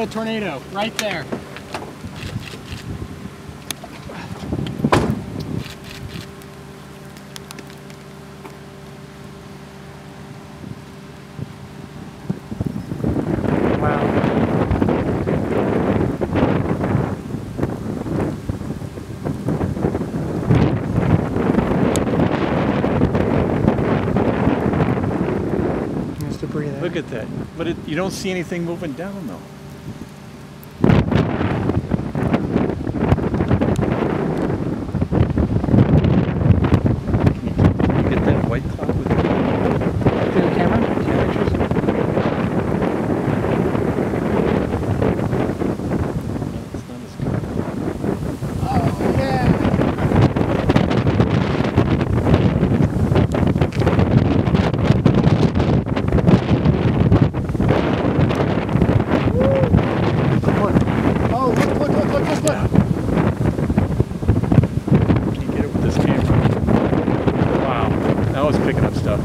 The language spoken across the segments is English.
A tornado right there. debris. Look at that. But it, you don't see anything moving down though. You get that white cloud with Through the camera? It's not as good. Oh yeah. Look. Oh look look look look look look. Can you get it with this camera? Wow. That was picking up stuff.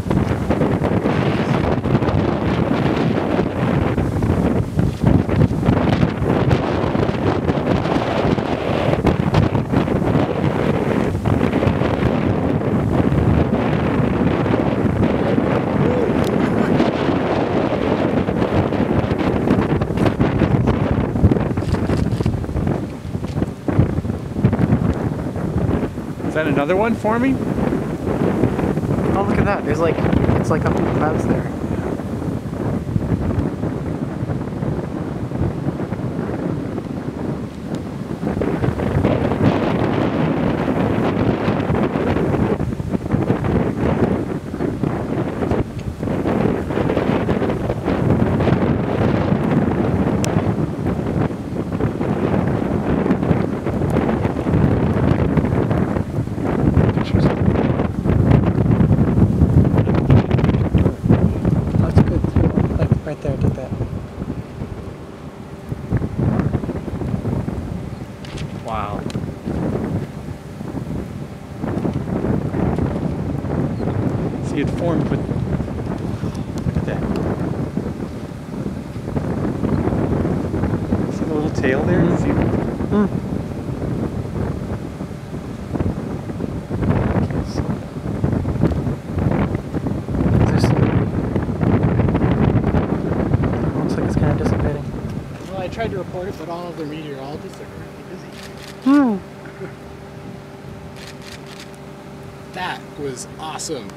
Is that another one for me? Oh, look at that. There's like, it's like up in the clouds there. Right there, did that. Wow. See, it formed, but look at that. See the little tail there? See? Mm. There's some... Looks like it's kind of dissipating. Well, I tried to report it, but all of the meteorologists are currently busy. Hmm. That was awesome.